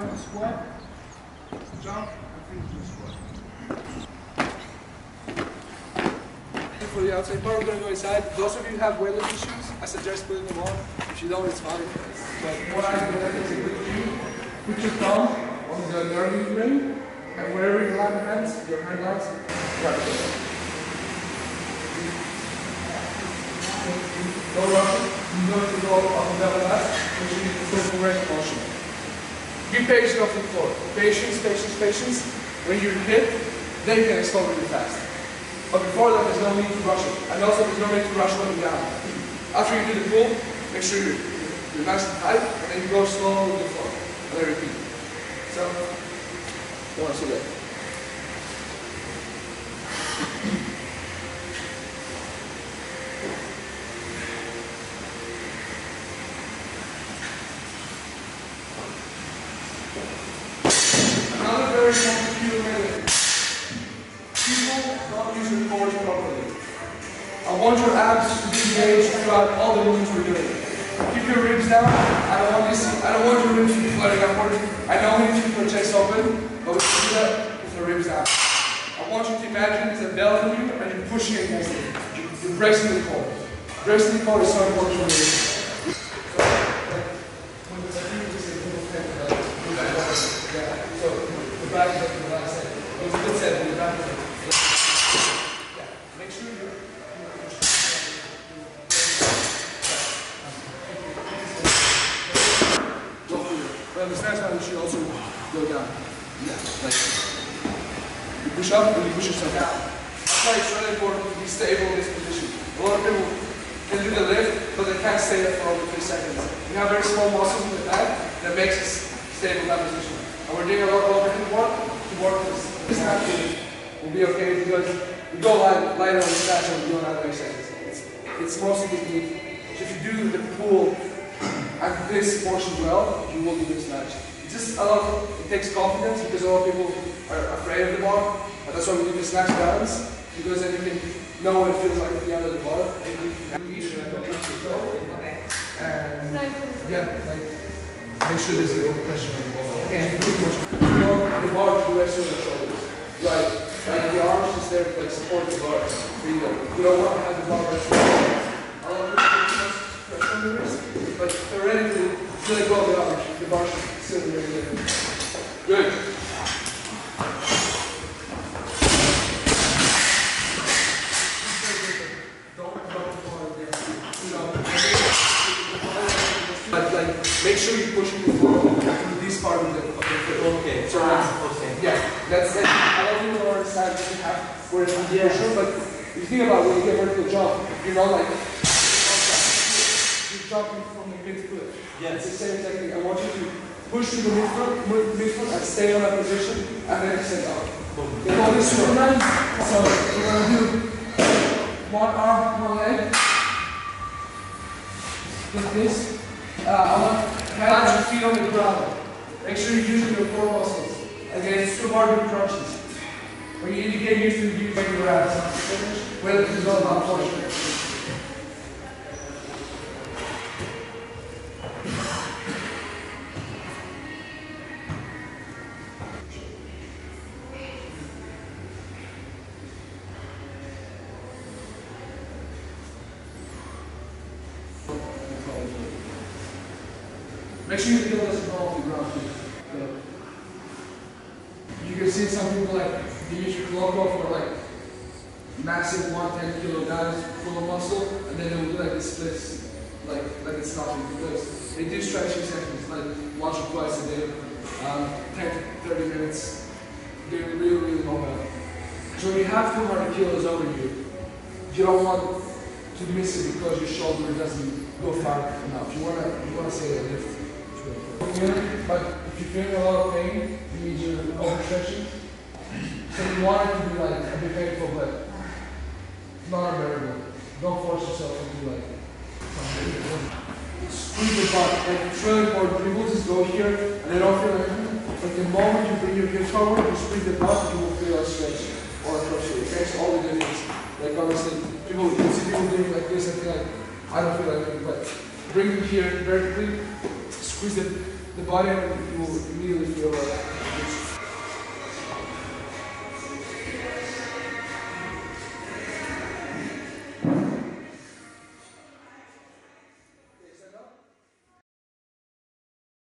the squat, jump, and finish the squat. For the outside part, we're going to go inside. Those of you who have weightlifting shoes, I suggest putting them on. If you don't, it's fine. But what I recommend is you put your thumb on the knurl ring, and wherever you have hands, your hand lights, grab it. No rushing. You to go is. Be patient off the floor. Patience, patience, patience. When you hit, then you can explode really fast. But before that, there's no need to rush it. And also, there's no need to rush going down. After you do the pull, make sure you're, nice and tight, and then you go slow to the floor. And then repeat. So, you want to see that. Another very complicated way people don't use your core properly. I want your abs to be engaged throughout all the movements we're doing. Keep your ribs down. I don't want this. I don't want your ribs to be flaring upward. I know we need to keep your chest open, but we do that with the ribs down. I want you to imagine there's a bell in you and you're pushing against it. You're bracing the core. Bracing the core is so important for. So, like, when it's a huge, it's a little thing, like, yeah. So, the back is up to the last set. It was a good set, but the back is up. Yeah. Make sure you're. Go the stance you should also go down. Yeah, like you push up and you push yourself down. That's why it's really important to be stable in this position. A lot of people can do the lift, but they can't stay there for over three seconds. We have very small muscles in the back that makes us stable in that position. And we're doing a lot of overhead work to work this. This actually will be okay because we go light, lighter on the snatch and we do another exercise. It's, it's mostly technique. So if you do the pull and this portion well, you will do this snatch. It's just a lot of, it takes confidence because a lot of people are afraid of the bar. But that's why we do the snatch balance because then you can know what it feels like at the end of the bar. And you can reach it and yeah, like make sure there's a little pressure on the bar. Okay. You know, the bar to rest on the shoulders. Right. Like the arms just there to like support the bar. So you, you don't want to have the bar rest on the shoulders. A lot of people put too much pressure on the wrist, but theoretically, if go the the bar should sit there. Good. Don't drop the bar again. You know, but like, make sure you push the through this part of the, of the. Okay. So that's, Okay. yeah, that's it. I don't think the side doesn't have where it's yeah. sure, but if you think about when you get vertical jump, you're not like you're jumping from the mid foot. Yes. It's the same technique. I want you to push to the mid foot, mid, mid foot, and stay on that position, and then extend out. They call this Superman. So we're gonna do one arm, one leg. Like this. Uh, I want hands and feet on the ground. Make sure you're using your core muscles. Again, it's too hard with crunches. When you need to get used to using your abs. Whether it's all about posture. Make sure your heel doesn't fall the. You can see some people like they use your glove for like massive 110 kilo guys full of muscle, and then they will do like this splits like like it's nothing because they do stretching sessions like once or twice a day, um, 10 to 30 minutes. They're really really mobile. So when you have 200 kilos over you, you don't want to miss it because your shoulder doesn't go far enough. You wanna you wanna say a lift. But if you're feeling a lot of pain, it means you need your overstretching. So you want it to be like a bit painful, but not unbearable. Don't force yourself to do like. Squeeze the butt. Like it's really important. People just go here and they don't feel anything. But the moment you bring your hips forward, you squeeze the butt, you will feel a stretch or a crochet. It makes all the difference. Like honestly, people you see people doing like this and feel like I don't feel anything, but bring them here vertically, squeeze the the body and you will immediately feel it's